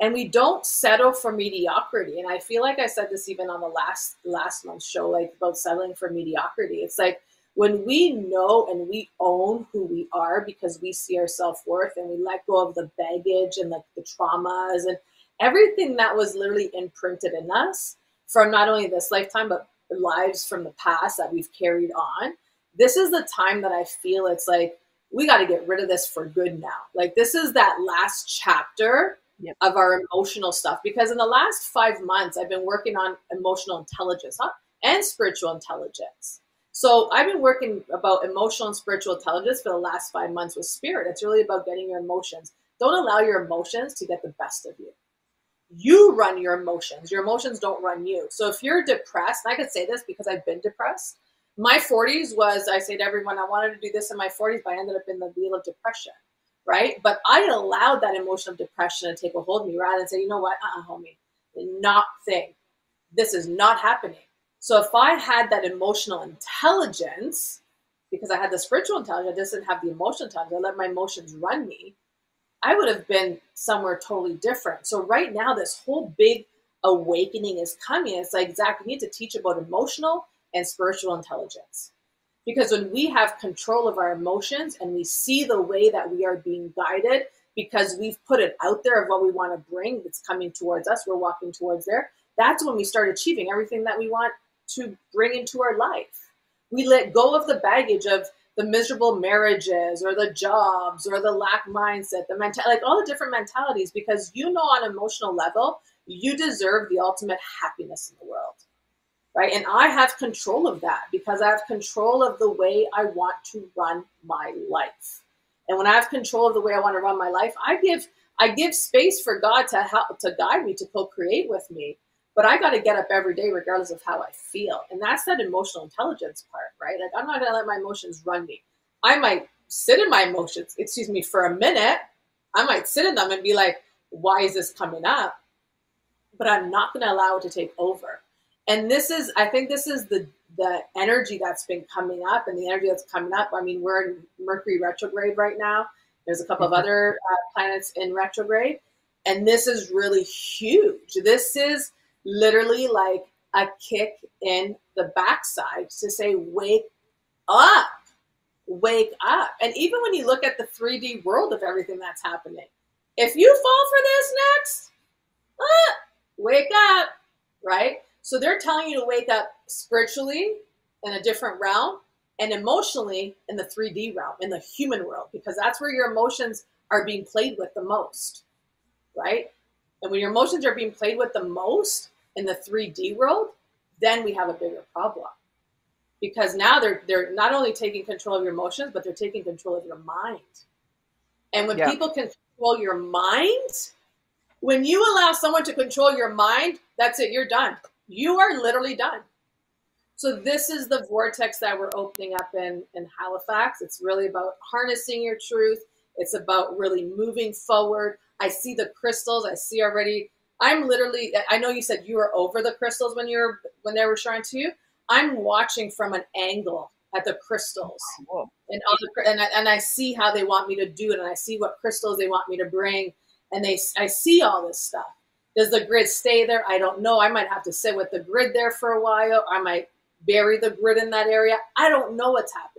and we don't settle for mediocrity and i feel like i said this even on the last last month's show like about settling for mediocrity it's like when we know and we own who we are because we see our self-worth and we let go of the baggage and like the traumas and everything that was literally imprinted in us from not only this lifetime but lives from the past that we've carried on this is the time that i feel it's like we got to get rid of this for good now like this is that last chapter yep. of our emotional stuff because in the last five months i've been working on emotional intelligence huh? and spiritual intelligence so I've been working about emotional and spiritual intelligence for the last five months with spirit. It's really about getting your emotions. Don't allow your emotions to get the best of you. You run your emotions. Your emotions don't run you. So if you're depressed, I could say this because I've been depressed. My 40s was, I say to everyone, I wanted to do this in my 40s, but I ended up in the wheel of depression, right? But I allowed that emotion of depression to take a hold of me rather than say, you know what, uh-uh, homie, not thing. This is not happening so if I had that emotional intelligence, because I had the spiritual intelligence, I just didn't have the emotional intelligence, I let my emotions run me, I would have been somewhere totally different. So right now, this whole big awakening is coming. It's like, Zak, we need to teach about emotional and spiritual intelligence. Because when we have control of our emotions and we see the way that we are being guided, because we've put it out there of what we want to bring that's coming towards us, we're walking towards there, that's when we start achieving everything that we want to bring into our life. We let go of the baggage of the miserable marriages or the jobs or the lack mindset, the mental like all the different mentalities because you know on emotional level you deserve the ultimate happiness in the world. Right? And I have control of that because I have control of the way I want to run my life. And when I have control of the way I want to run my life, I give I give space for God to help to guide me to co-create with me but I got to get up every day regardless of how I feel. And that's that emotional intelligence part, right? Like I'm not going to let my emotions run me. I might sit in my emotions, excuse me, for a minute. I might sit in them and be like, why is this coming up? But I'm not going to allow it to take over. And this is, I think this is the the energy that's been coming up and the energy that's coming up. I mean, we're in Mercury retrograde right now. There's a couple of mm-hmm. other uh, planets in retrograde. And this is really huge. This is literally like a kick in the backside to say, wake up, wake up. And even when you look at the 3D world of everything that's happening, if you fall for this next, ah, wake up, right? So they're telling you to wake up spiritually in a different realm and emotionally in the 3D realm, in the human world, because that's where your emotions are being played with the most, right? And when your emotions are being played with the most in the 3D world, then we have a bigger problem. Because now they're they're not only taking control of your emotions, but they're taking control of your mind. And when yeah. people control your mind, when you allow someone to control your mind, that's it, you're done. You are literally done. So this is the vortex that we're opening up in, in Halifax. It's really about harnessing your truth. It's about really moving forward. I see the crystals. I see already. I'm literally. I know you said you were over the crystals when you're when they were showing to you. I'm watching from an angle at the crystals oh, and all the, and I, and I see how they want me to do it, and I see what crystals they want me to bring, and they I see all this stuff. Does the grid stay there? I don't know. I might have to sit with the grid there for a while. I might bury the grid in that area. I don't know what's happening.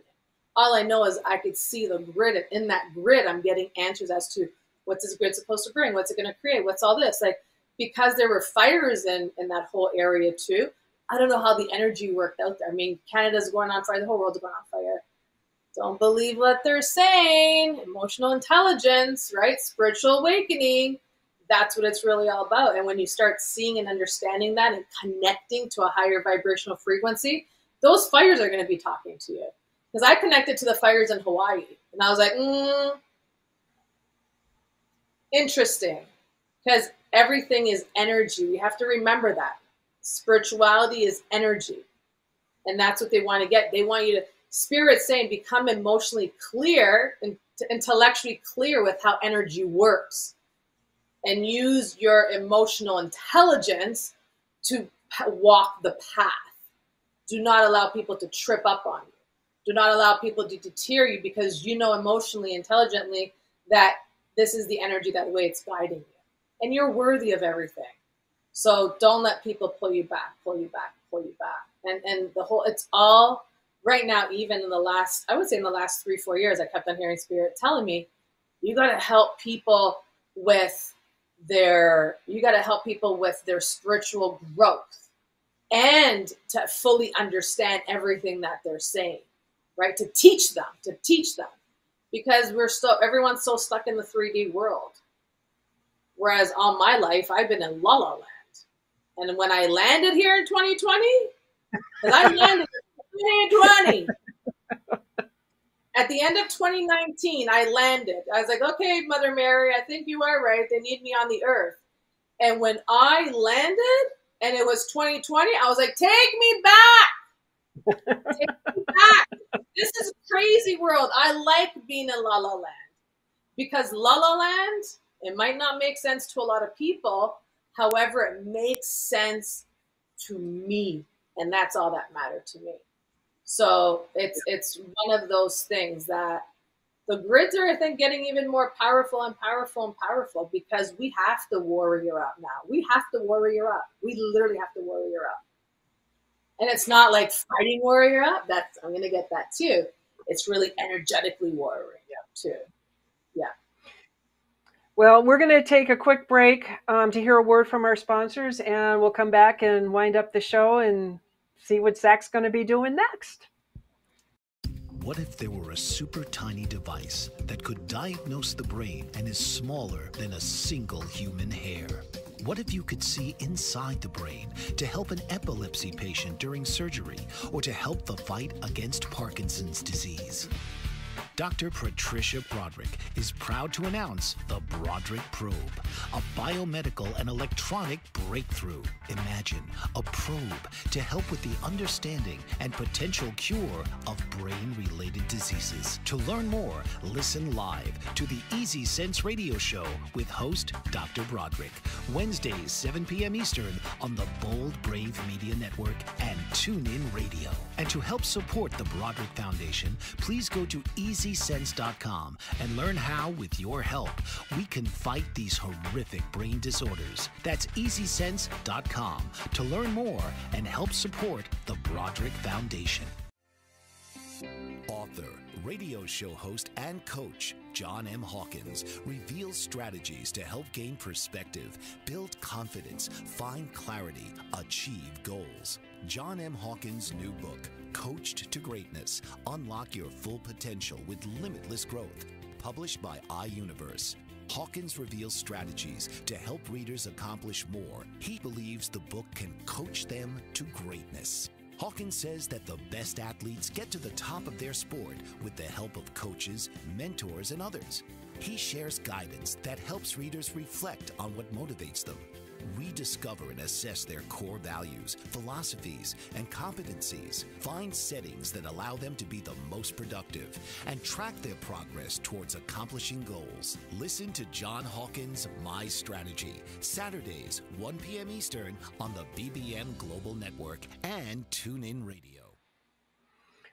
All I know is I could see the grid. and In that grid, I'm getting answers as to what's this grid supposed to bring? What's it going to create? What's all this? Like, because there were fires in, in that whole area too, I don't know how the energy worked out there. I mean, Canada's going on fire, the whole world's going on fire. Don't believe what they're saying. Emotional intelligence, right? Spiritual awakening. That's what it's really all about. And when you start seeing and understanding that and connecting to a higher vibrational frequency, those fires are going to be talking to you. Because I connected to the fires in Hawaii and I was like, mm, interesting. Because everything is energy. We have to remember that. Spirituality is energy. And that's what they want to get. They want you to, spirit saying, become emotionally clear and intellectually clear with how energy works and use your emotional intelligence to walk the path. Do not allow people to trip up on you. Do not allow people to deter you because you know emotionally, intelligently that this is the energy that way it's guiding you. And you're worthy of everything. So don't let people pull you back, pull you back, pull you back. And and the whole it's all right now, even in the last, I would say in the last three, four years, I kept on hearing spirit telling me, you gotta help people with their you got to help people with their spiritual growth and to fully understand everything that they're saying right to teach them to teach them because we're still everyone's so stuck in the 3d world whereas all my life i've been in la la land and when i landed here in 2020 because i landed in 2020 at the end of 2019, I landed. I was like, okay, Mother Mary, I think you are right. They need me on the earth. And when I landed and it was 2020, I was like, take me back. Take me back. This is a crazy world. I like being in La La Land because La La Land, it might not make sense to a lot of people. However, it makes sense to me. And that's all that mattered to me. So it's it's one of those things that the grids are, I think, getting even more powerful and powerful and powerful because we have to warrior up now. We have to warrior up. We literally have to warrior up. And it's not like fighting warrior up. That's I'm gonna get that too. It's really energetically warrioring up too. Yeah. Well, we're going to take a quick break um, to hear a word from our sponsors, and we'll come back and wind up the show and see what Zak's going to be doing next. What if there were a super tiny device that could diagnose the brain and is smaller than a single human hair? What if you could see inside the brain to help an epilepsy patient during surgery or to help the fight against Parkinson's disease? Dr. Patricia Broderick is proud to announce the Broderick Probe, a biomedical and electronic breakthrough. Imagine a probe to help with the understanding and potential cure of brain related diseases. To learn more, listen live to the Easy Sense radio show with host Dr. Broderick, Wednesdays, 7 p.m. Eastern on the Bold Brave Media Network and TuneIn Radio. And to help support the Broderick Foundation, please go to Easy EasySense.com and learn how, with your help, we can fight these horrific brain disorders. That's EasySense.com to learn more and help support the Broderick Foundation. Author, radio show host, and coach John M. Hawkins reveals strategies to help gain perspective, build confidence, find clarity, achieve goals. John M. Hawkins' new book, Coached to Greatness Unlock Your Full Potential with Limitless Growth. Published by iUniverse. Hawkins reveals strategies to help readers accomplish more. He believes the book can coach them to greatness. Hawkins says that the best athletes get to the top of their sport with the help of coaches, mentors, and others. He shares guidance that helps readers reflect on what motivates them rediscover and assess their core values, philosophies, and competencies, find settings that allow them to be the most productive, and track their progress towards accomplishing goals. Listen to John Hawkins' My Strategy, Saturdays, 1 p.m. Eastern on the BBM Global Network and TuneIn Radio.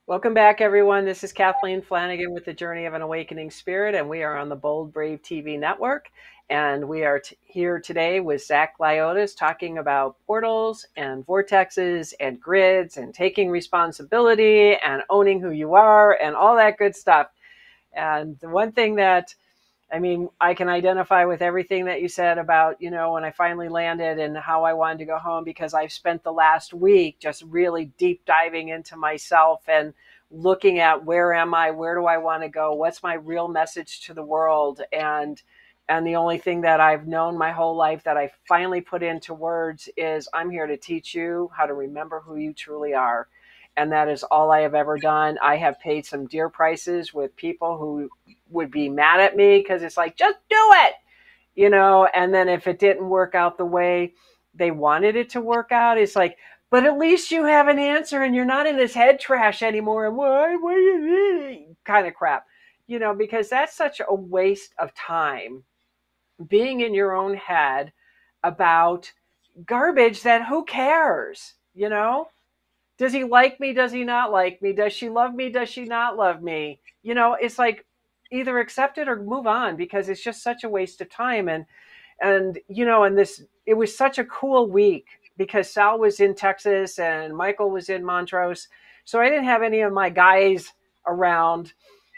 Welcome back, everyone. This is Kathleen Flanagan with the Journey of an Awakening Spirit, and we are on the Bold Brave TV network. And we are t- here today with Zak Lioutas talking about portals and vortexes and grids and taking responsibility and owning who you are and all that good stuff. And the one thing that I mean, I can identify with everything that you said about, you know, when I finally landed and how I wanted to go home because I've spent the last week just really deep diving into myself and looking at where am I, where do I want to go, what's my real message to the world and and the only thing that I've known my whole life that I finally put into words is I'm here to teach you how to remember who you truly are. And that is all I have ever done. I have paid some dear prices with people who would be mad at me because it's like, just do it, you know. And then if it didn't work out the way they wanted it to work out, it's like, but at least you have an answer and you're not in this head trash anymore. And why, what kind of crap you know, because that's such a waste of time being in your own head about garbage that who cares, you know? Does he like me? Does he not like me? Does she love me? Does she not love me? You know, it's like either accept it or move on because it's just such a waste of time. And, and, you know, and this, it was such a cool week because Sal was in Texas and Michael was in Montrose. So I didn't have any of my guys around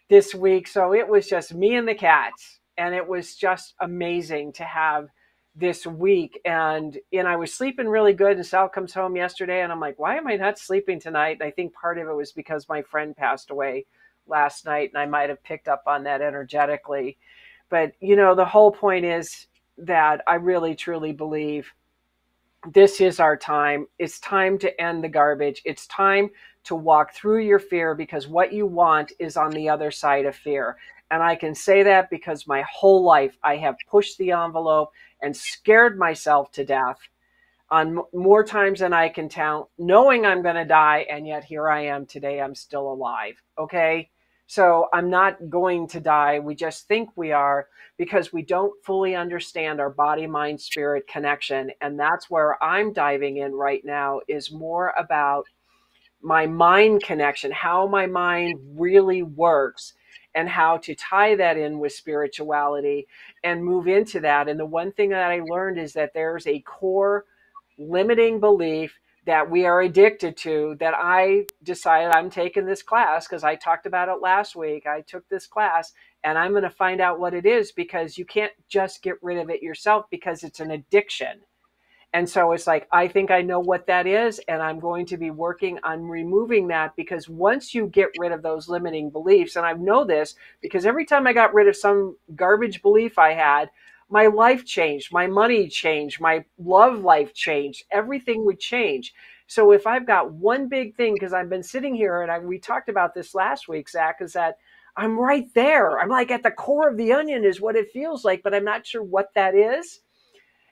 this week. So it was just me and the cats. And it was just amazing to have this week. And and I was sleeping really good. And Sal comes home yesterday and I'm like, why am I not sleeping tonight? And I think part of it was because my friend passed away last night and I might have picked up on that energetically. But you know, the whole point is that I really truly believe this is our time. It's time to end the garbage. It's time to walk through your fear because what you want is on the other side of fear. And I can say that because my whole life I have pushed the envelope and scared myself to death on more times than I can count, knowing I'm going to die. And yet here I am today. I'm still alive. Okay. So I'm not going to die. We just think we are because we don't fully understand our body, mind, spirit connection. And that's where I'm diving in right now is more about my mind connection, how my mind really works and how to tie that in with spirituality and move into that. And the one thing that I learned is that there's a core limiting belief that we are addicted to that I decided I'm taking this class because I talked about it last week. I took this class and I'm going to find out what it is because you can't just get rid of it yourself because it's an addiction. And so it's like, I think I know what that is, and I'm going to be working on removing that because once you get rid of those limiting beliefs, and I know this because every time I got rid of some garbage belief I had, my life changed, my money changed, my love life changed, everything would change. So if I've got one big thing, because I've been sitting here and I, we talked about this last week, Zak, is that I'm right there. I'm like at the core of the onion is what it feels like, but I'm not sure what that is.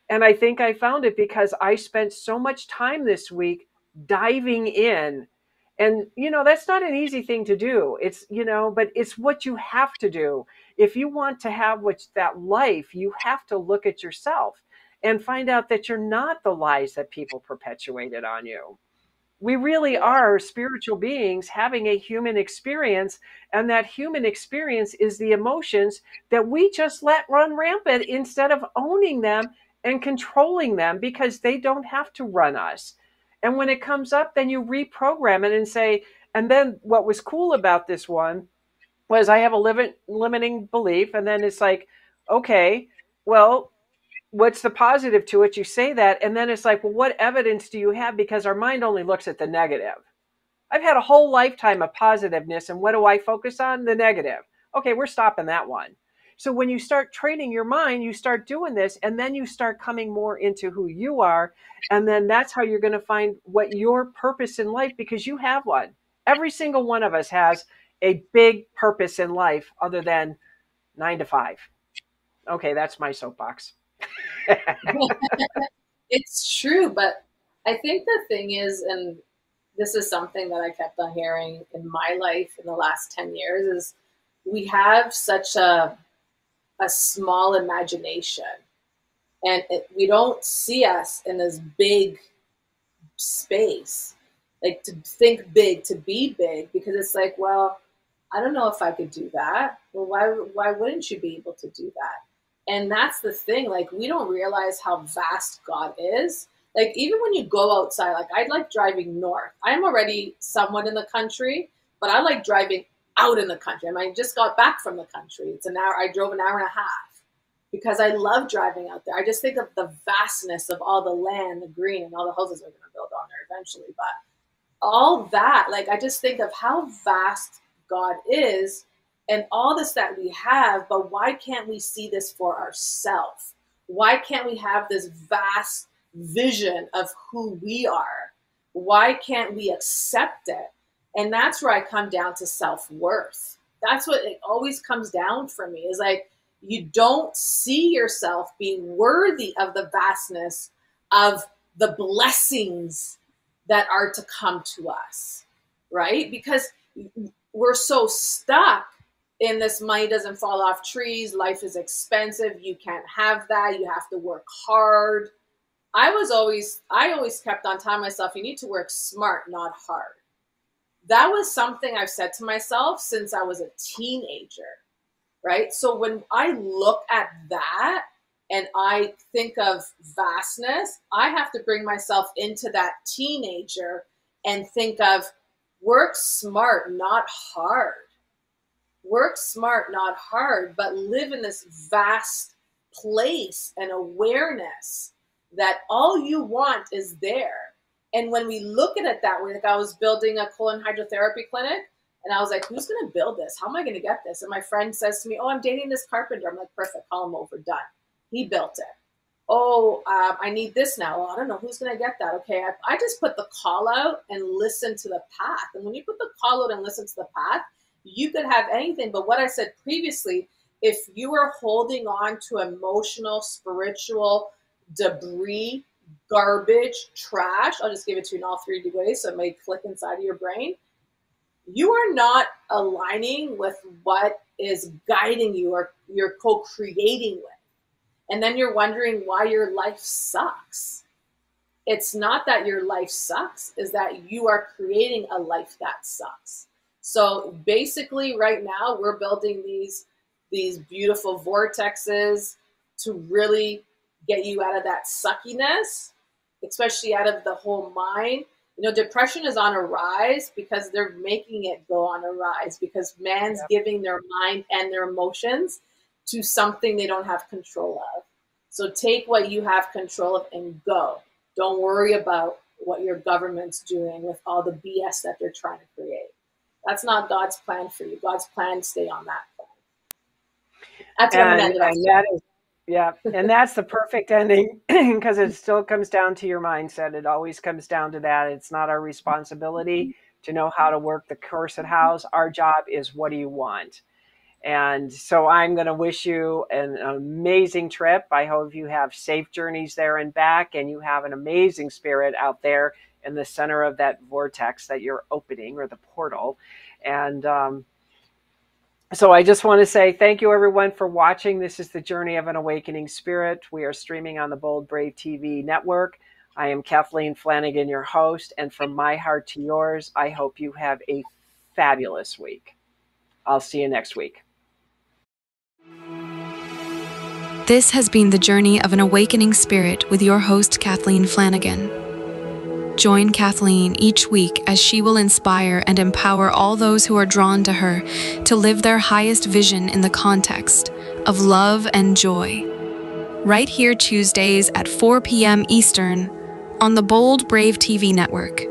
And I think I found it because I spent so much time this week diving in. And, you know, that's not an easy thing to do. It's, you know, but it's what you have to do if you want to have what's that life, you have to look at yourself and find out that you're not the lies that people perpetuated on you. We really are spiritual beings having a human experience, and that human experience is the emotions that we just let run rampant instead of owning them and controlling them because they don't have to run us. And when it comes up, then you reprogram it and say, and then what was cool about this one was I have a limit, limiting belief, and then it's like, okay, well, what's the positive to it? You say that, and then it's like, well, what evidence do you have? Because our mind only looks at the negative. I've had a whole lifetime of positiveness, and what do I focus on? The negative. Okay, we're stopping that one. So when you start training your mind, you start doing this, and then you start coming more into who you are. And then that's how you're going to find what your purpose in life, because you have one. Every single one of us has a big purpose in life other than nine to five. Okay, that's my soapbox. it's true, but I think the thing is, and this is something that I kept on hearing in my life in the last 10 years, is we have such a, a small imagination and it, we don't see us in this big space like to think big to be big because it's like well I don't know if I could do that. Well, why why wouldn't you be able to do that? And that's the thing. Like we don't realize how vast God is. Like even when you go outside, like I like driving north. I'm already somewhat in the country, but I like driving out in the country. I, mean, I just got back from the country. It's an hour. I drove an hour and a half because I love driving out there. I just think of the vastness of all the land, the green, and all the houses we're going to build on there eventually. But all that, like I just think of how vast God is and all this that we have, but why can't we see this for ourselves? Why can't we have this vast vision of who we are? Why can't we accept it? And that's where I come down to self worth. That's what it always comes down for me is like, you don't see yourself being worthy of the vastness of the blessings that are to come to us, right? Because we're so stuck in this money doesn't fall off trees, life is expensive, you can't have that, you have to work hard. I was always I always kept on telling myself you need to work smart, not hard. That was something I've said to myself since I was a teenager. Right? So when I look at that and I think of vastness, I have to bring myself into that teenager and think of work smart, not hard work smart, not hard, but live in this vast place and awareness that all you want is there. And when we look at it that way, like I was building a colon hydrotherapy clinic, and I was like, who's going to build this? How am I going to get this? And my friend says to me, oh, I'm dating this carpenter. I'm like, perfect, call him over, done. He built it. Oh, um, I need this now. Well, I don't know who's going to get that. Okay, I, I just put the call out and listen to the path. And when you put the call out and listen to the path, you could have anything. But what I said previously, if you are holding on to emotional, spiritual debris, garbage, trash, I'll just give it to you in all three ways so it may click inside of your brain. You are not aligning with what is guiding you or you're co creating with. And then you're wondering why your life sucks. It's not that your life sucks, is that you are creating a life that sucks. So basically, right now we're building these these beautiful vortexes to really get you out of that suckiness, especially out of the whole mind. You know, depression is on a rise because they're making it go on a rise because man's giving their mind and their emotions to something they don't have control of. So take what you have control of and go. Don't worry about what your government's doing with all the BS that they're trying to create. That's not God's plan for you. God's plan stay on that plan. That's what I'm and that is yeah, and that's the perfect ending because it still comes down to your mindset. It always comes down to that. It's not our responsibility to know how to work the corset house. Our job is what do you want? And so I'm going to wish you an amazing trip. I hope you have safe journeys there and back, and you have an amazing spirit out there in the center of that vortex that you're opening or the portal. And um, so I just want to say thank you, everyone, for watching. This is the Journey of an Awakening Spirit. We are streaming on the Bold Brave TV network. I am Kathleen Flanagan, your host. And from my heart to yours, I hope you have a fabulous week. I'll see you next week. This has been the Journey of an Awakening Spirit with your host, Kathleen Flanagan. Join Kathleen each week as she will inspire and empower all those who are drawn to her to live their highest vision in the context of love and joy. Right here, Tuesdays at 4 p.m. Eastern on the Bold Brave TV network.